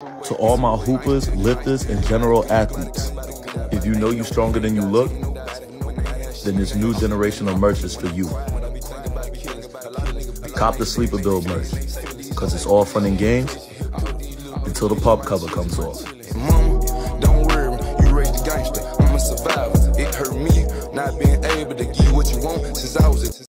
To all my hoopers, lifters, and general athletes, if you know you're stronger than you look, then this new generation of merch is for you. Cop the Sleeper Build merch, because it's all fun and games until the pop cover comes off. Mama,